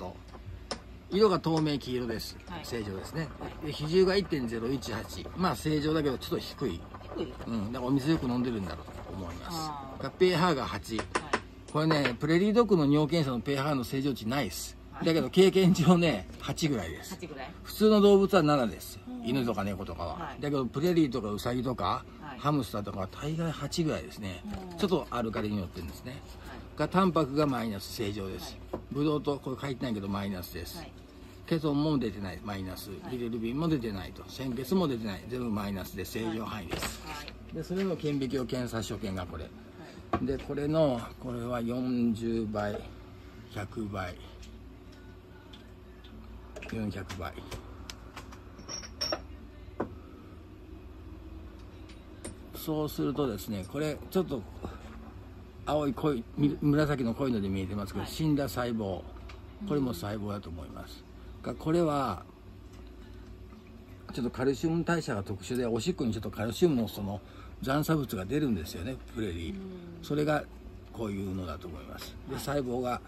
と。色が透明黄色です、はい。正常ですね、はいで比重が1.018まあ正常だけどちょっと低い、低い。うん、だからお水よく飲んでるんだろうと思います。あー。が pH が8はい。これねプレリードッグの尿検査の pH の正常値ないです。はい。だけど経験上ね8ぐらいです。8ぐらい。普通の動物は7です。うん犬とか猫とかは、はい。だけどプレリーとかウサギとか、はい。ハムスターとかは大概8ぐらいですね。うん。ちょっとアルカリによってるんですね。はい。がタンパクがマイナス正常です、ブドウとこれ書いてないけどマイナスです、はい。ケトンも出てないマイナス。はい。ビリルビンも出てないと。鮮血も出てない。全部マイナスで正常範囲です、はい。でそれの顕微鏡検査所見がこれ。はい。でこれのこれは40倍100倍400倍そうするとですねこれちょっと青い濃いみ紫の濃いので見えてますけど、はい。死んだ細胞。これも細胞だと思いますがこれはちょっとカルシウム代謝が特殊でおしっこにちょっとカルシウムのその残差物が出るんですよねプレリー。それがこういうのだと思います。で細胞が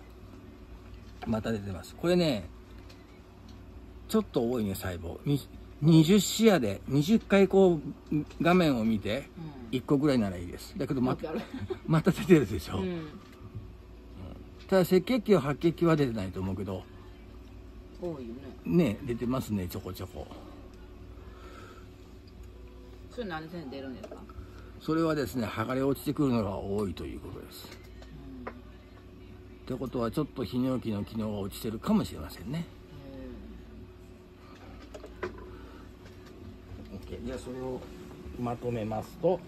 また出てます。これねちょっと多いね細胞。に20視野で20回こう画面を見てうん。1個ぐらいならいいです。だけどまわかる。また出てるでしょ、うん。ただ赤血球白血球は出てないと思うけど。多いよね。ね出てますねちょこちょこ。それ何線出るんですか？それはですね剥がれ落ちてくるのが多いということです。ってことはちょっと泌尿器の機能が落ちてるかもしれませんね OK じゃあそれをまとめますと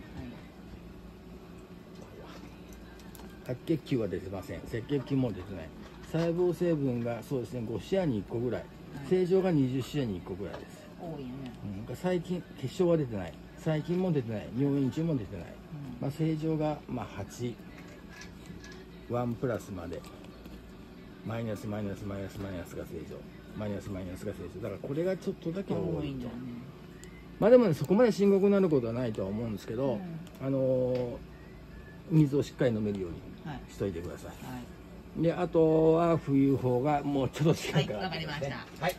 白血球は出てません。赤血球も出てない。細胞成分がそうですね5視野に1個ぐらい。正常が20視野に1個ぐらいです、多いよね。うん、最近血小は出てない。細菌も出てない。尿塩中も出てない、まあ、正常がまあ8 1プラスまで。マイナスマイナスマイナスマイナスが正常。マイナスマイナスが正常。だからこれがちょっとだけ多いと。多いんだよねまあでもねそこまで深刻になることはないとは思うんですけど、あのー水をしっかり飲めるようにはい。しといてください。はい。であとは冬法がもうちょっと時間かかはいわかりました。はい。はい